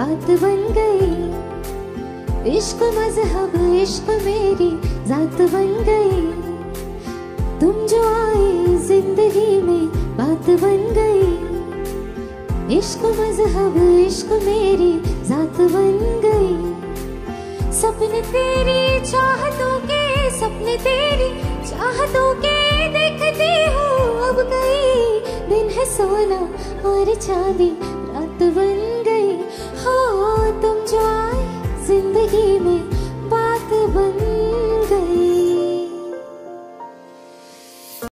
बात बन गई। इश्क मज़हब, इश्क मेरी जात बन गई। तुम जो आए ज़िंदगी में बात बन गई। इश्क मज़हब, इश्क मेरी जात बन गई। सपने तेरी, चाहतों के सपने तेरी, चाहतों के देखती हूँ। अब कई दिन है सोना और चांदी, रात बन जिंदगी में